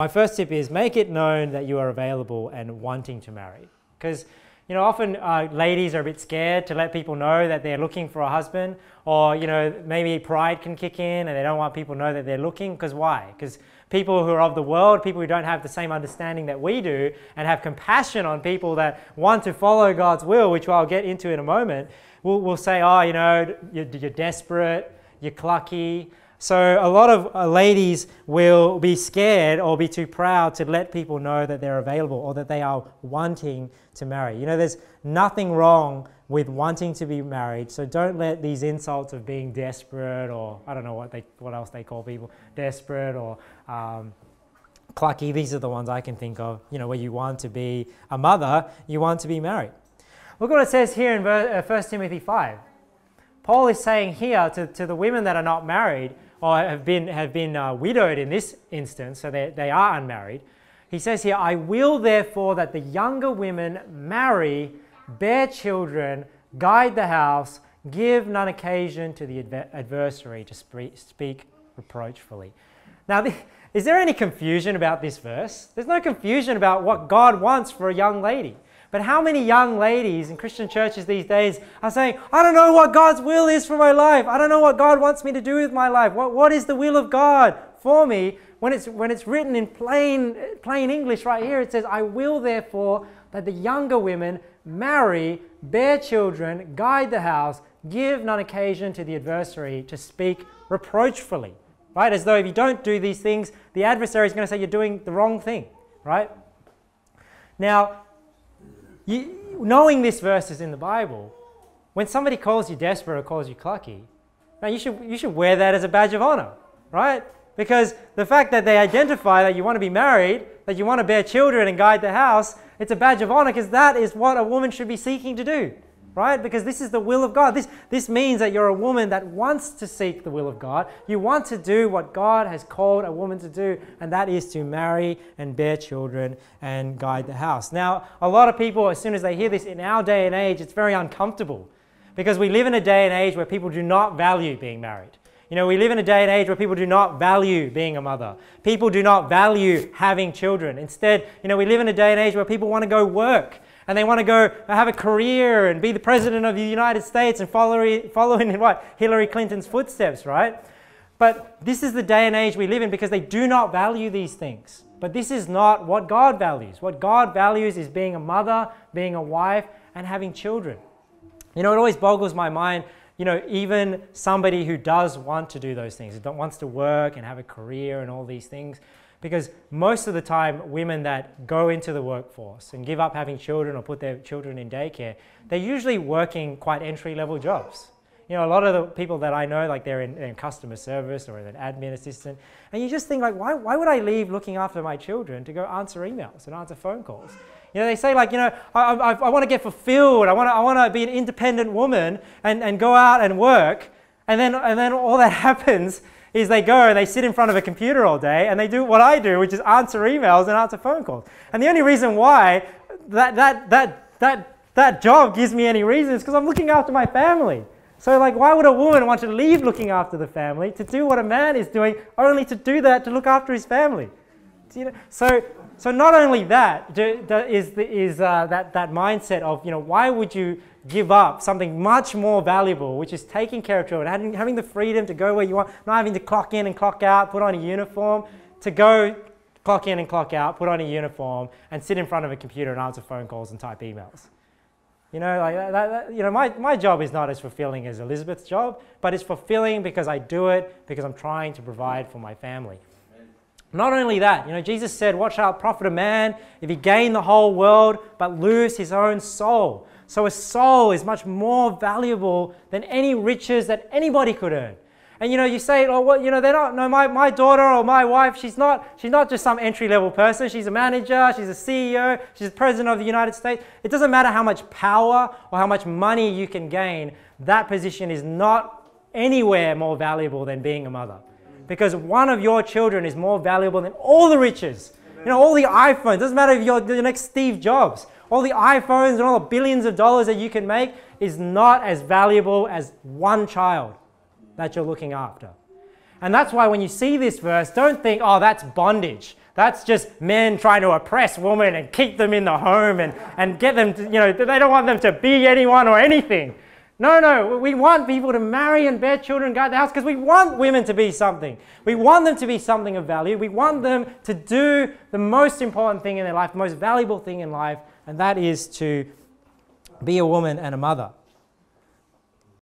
My first tip is make it known that you are available and wanting to marry. Because you know, often uh, ladies are a bit scared to let people know that they're looking for a husband, or you know, maybe pride can kick in and they don't want people to know that they're looking. Because why? Because people who are of the world, people who don't have the same understanding that we do, and have compassion on people that want to follow God's will, which I'll get into in a moment, will, will say, oh, you know, you're, you're desperate, you're clucky, so a lot of uh, ladies will be scared or be too proud to let people know that they're available or that they are wanting to marry. You know, there's nothing wrong with wanting to be married. So don't let these insults of being desperate or I don't know what they what else they call people desperate or um, clucky. These are the ones I can think of. You know, where you want to be a mother, you want to be married. Look what it says here in 1 uh, Timothy 5. Paul is saying here to, to the women that are not married, or have been, have been uh, widowed in this instance, so they, they are unmarried. He says here, I will therefore that the younger women marry, bear children, guide the house, give none occasion to the adversary to speak reproachfully. Now, is there any confusion about this verse? There's no confusion about what God wants for a young lady. But how many young ladies in Christian churches these days are saying, I don't know what God's will is for my life. I don't know what God wants me to do with my life. What, what is the will of God for me? When it's, when it's written in plain, plain English right here, it says, I will therefore that the younger women marry, bear children, guide the house, give none occasion to the adversary to speak reproachfully. Right? As though if you don't do these things, the adversary is going to say you're doing the wrong thing. Right? Now, you, knowing this verse is in the Bible, when somebody calls you desperate or calls you clucky, now you should, you should wear that as a badge of honor, right? Because the fact that they identify that you want to be married, that you want to bear children and guide the house, it's a badge of honor because that is what a woman should be seeking to do right? Because this is the will of God. This, this means that you're a woman that wants to seek the will of God. You want to do what God has called a woman to do, and that is to marry and bear children and guide the house. Now, a lot of people, as soon as they hear this in our day and age, it's very uncomfortable because we live in a day and age where people do not value being married. You know, we live in a day and age where people do not value being a mother. People do not value having children. Instead, you know, we live in a day and age where people want to go work and they want to go have a career and be the president of the United States and follow, follow in what? Hillary Clinton's footsteps, right? But this is the day and age we live in because they do not value these things. But this is not what God values. What God values is being a mother, being a wife, and having children. You know, it always boggles my mind, you know, even somebody who does want to do those things, wants to work and have a career and all these things, because most of the time, women that go into the workforce and give up having children or put their children in daycare, they're usually working quite entry level jobs. You know, a lot of the people that I know, like they're in, in, customer service or an admin assistant, and you just think like, why, why would I leave looking after my children to go answer emails and answer phone calls? You know, they say like, you know, I, I, I want to get fulfilled. I want to, I want to be an independent woman and, and go out and work. And then, and then all that happens is they go and they sit in front of a computer all day and they do what I do, which is answer emails and answer phone calls. And the only reason why that, that, that, that, that job gives me any reason is because I'm looking after my family. So, like, why would a woman want to leave looking after the family to do what a man is doing, only to do that to look after his family? You know? So, so not only that is, is uh, that, that mindset of, you know, why would you give up something much more valuable, which is taking care of children, having, having the freedom to go where you want, not having to clock in and clock out, put on a uniform, to go clock in and clock out, put on a uniform, and sit in front of a computer and answer phone calls and type emails. You know, like that, that, you know, my, my job is not as fulfilling as Elizabeth's job, but it's fulfilling because I do it because I'm trying to provide for my family. Not only that, you know, Jesus said, Watch out, it profit a man if he gain the whole world but lose his own soul? So a soul is much more valuable than any riches that anybody could earn. And you know, you say, oh, well, you know, they're not, no, my, my daughter or my wife, she's not, she's not just some entry level person. She's a manager, she's a CEO, she's the president of the United States. It doesn't matter how much power or how much money you can gain, that position is not anywhere more valuable than being a mother. Because one of your children is more valuable than all the riches. You know, all the iPhones, doesn't matter if you're the next Steve Jobs all the iPhones and all the billions of dollars that you can make is not as valuable as one child that you're looking after. And that's why when you see this verse, don't think, oh, that's bondage. That's just men trying to oppress women and keep them in the home and, and get them to, you know, they don't want them to be anyone or anything. No, no, we want people to marry and bear children and guard the house because we want women to be something. We want them to be something of value. We want them to do the most important thing in their life, the most valuable thing in life, and that is to be a woman and a mother.